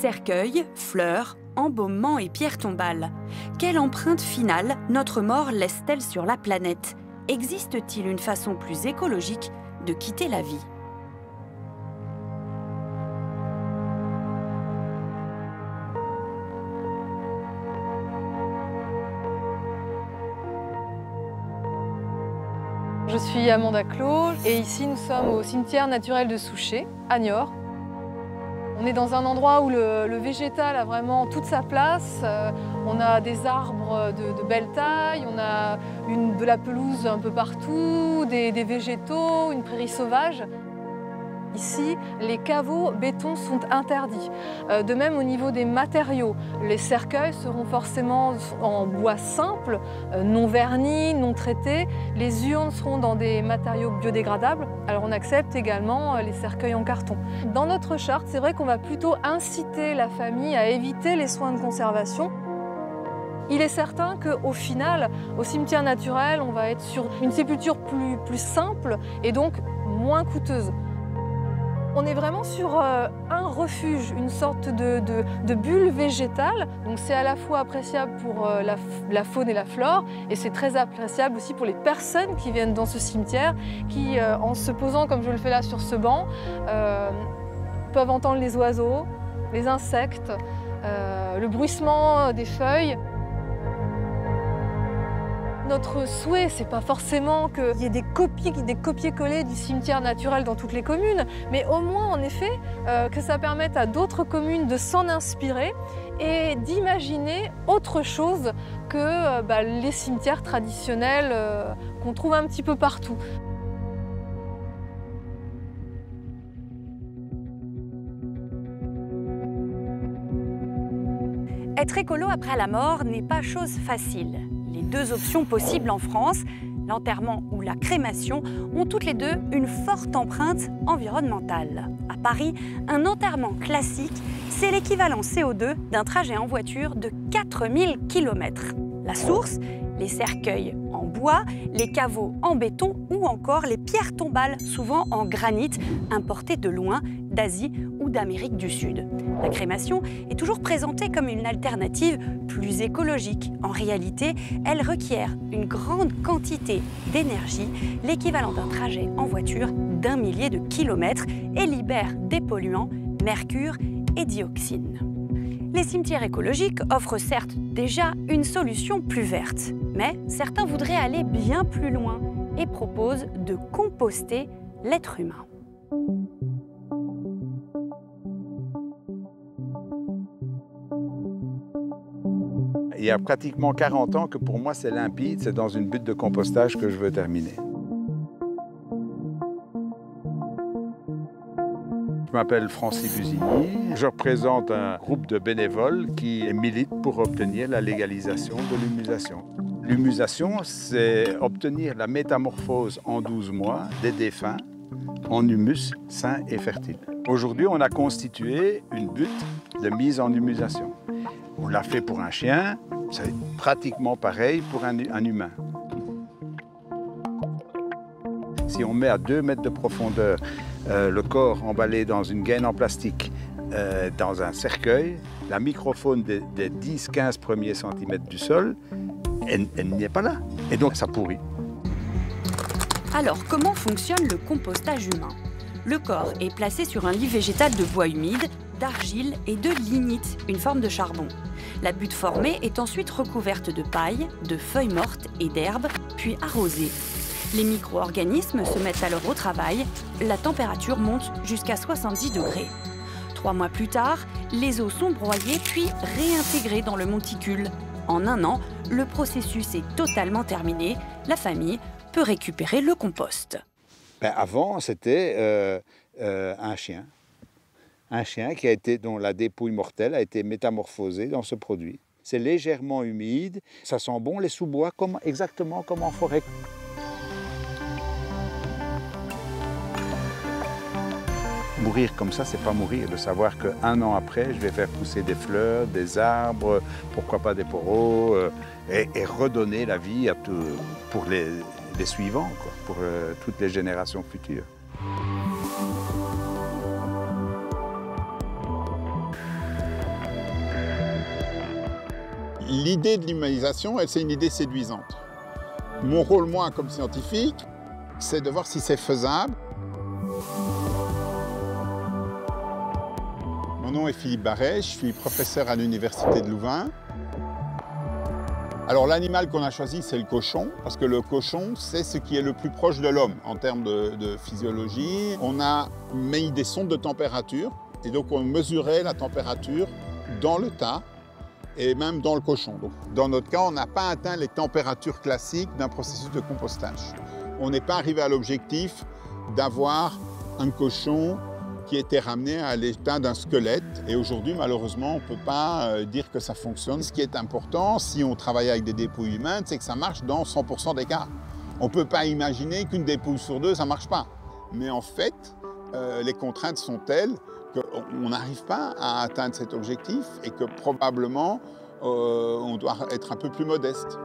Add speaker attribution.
Speaker 1: Cercueils, fleurs, embaumements et pierres tombales. Quelle empreinte finale notre mort laisse-t-elle sur la planète? Existe-t-il une façon plus écologique de quitter la vie?
Speaker 2: Je suis Amanda Clos et ici nous sommes au cimetière naturel de Souchet, à Niort. On est dans un endroit où le, végétal a vraiment toute sa place. Euh, on a des arbres de, belle taille, on a de la pelouse un peu partout, des végétaux, une prairie sauvage. Ici, les caveaux béton sont interdits. Euh, de même au niveau des matériaux, les cercueils seront forcément en bois simple, euh, non vernis, non traités. Les urnes seront dans des matériaux biodégradables. Alors on accepte également euh, les cercueils en carton. Dans notre charte, c'est vrai qu'on va plutôt inciter la famille à éviter les soins de conservation il est certain qu'au final, au cimetière naturel, on va être sur une sépulture plus, plus simple et donc moins coûteuse. On est vraiment sur euh, un refuge, une sorte de, bulle végétale. Donc c'est à la fois appréciable pour euh, la, faune et la flore et c'est très appréciable aussi pour les personnes qui viennent dans ce cimetière, qui euh, en se posant comme je le fais là sur ce banc, peuvent entendre les oiseaux, les insectes, le bruissement des feuilles. Notre souhait, c'est pas forcément qu'il y ait des copies, des copier-coller du cimetière naturel dans toutes les communes, mais au moins, en effet, euh, que ça permette à d'autres communes de s'en inspirer et d'imaginer autre chose que euh, bah, les cimetières traditionnels euh, qu'on trouve un petit peu partout.
Speaker 1: Être écolo après la mort n'est pas chose facile les deux options possibles en France, l'enterrement ou la crémation, ont toutes les deux une forte empreinte environnementale. À Paris, un enterrement classique, c'est l'équivalent CO2 d'un trajet en voiture de 4000 km. La source les cercueils en bois, les caveaux en béton ou encore les pierres tombales, souvent en granit, importées de loin, d'Asie ou d'Amérique du Sud. La crémation est toujours présentée comme une alternative plus écologique. En réalité, elle requiert une grande quantité d'énergie, l'équivalent d'un trajet en voiture d'un millier de kilomètres, et libère des polluants, mercure et dioxine. Les cimetières écologiques offrent certes déjà une solution plus verte, mais certains voudraient aller bien plus loin et proposent de composter l'être humain.
Speaker 3: Il y a pratiquement 40 ans que pour moi c'est limpide, c'est dans une butte de compostage que je veux terminer. Je m'appelle Francis Busigny. Je représente un groupe de bénévoles qui milite pour obtenir la légalisation de l'humusation. L'humusation, c'est obtenir la métamorphose en 12 mois des défunts en humus sain et fertile. Aujourd'hui, on a constitué une butte de mise en humusation. On l'a fait pour un chien, c'est pratiquement pareil pour un, humain. Si on met à 2 mètres de profondeur euh, le corps emballé dans une gaine en plastique, euh, dans un cercueil, la microfaune des, 10-15 premiers centimètres du sol, elle n'y est pas là. Et donc ça pourrit.
Speaker 1: Alors, comment fonctionne le compostage humain? Le corps est placé sur un lit végétal de bois humide, d'argile et de lignite, une forme de charbon. La butte formée est ensuite recouverte de paille, de feuilles mortes et d'herbes, puis arrosée. Les micro-organismes se mettent alors au travail. La température monte jusqu'à 70 degrés. Trois mois plus tard, les eaux sont broyées puis réintégrées dans le monticule. En un an, le processus est totalement terminé. La famille peut récupérer le compost.
Speaker 3: Ben, avant, c'était euh, euh, un chien. Un chien qui a été, dont la dépouille mortelle a été métamorphosée dans ce produit. C'est légèrement humide, ça sent bon les sous-bois, comme, exactement comme en forêt. Mourir comme ça, c'est pas mourir. De savoir qu'un an après, je vais faire pousser des fleurs, des arbres, pourquoi pas des poros, euh, et, redonner la vie à pour les, suivants, pour euh, toutes les générations futures.
Speaker 4: L'idée de l'humanisation, c'est une idée séduisante. Mon rôle, moi, comme scientifique, c'est de voir si c'est faisable. Mon nom est Philippe Barret, je suis professeur à l'Université de Louvain. Alors l'animal qu'on a choisi, c'est le cochon, parce que le cochon, c'est ce qui est le plus proche de l'homme en termes de, de, physiologie. On a mis des sondes de température, et donc on mesurait la température dans le tas et même dans le cochon. Donc, dans notre cas, on n'a pas atteint les températures classiques d'un processus de compostage. On n'est pas arrivé à l'objectif d'avoir un cochon qui était ramené à l'état d'un squelette. Et aujourd'hui, malheureusement, on ne peut pas euh, dire que ça fonctionne. Ce qui est important, si on travaille avec des dépouilles humaines, c'est que ça marche dans 100% des cas. On ne peut pas imaginer qu'une dépouille sur deux, ça ne marche pas. Mais en fait, euh, les contraintes sont telles qu'on n'arrive pas à atteindre cet objectif et que probablement euh, on doit être un peu plus modeste.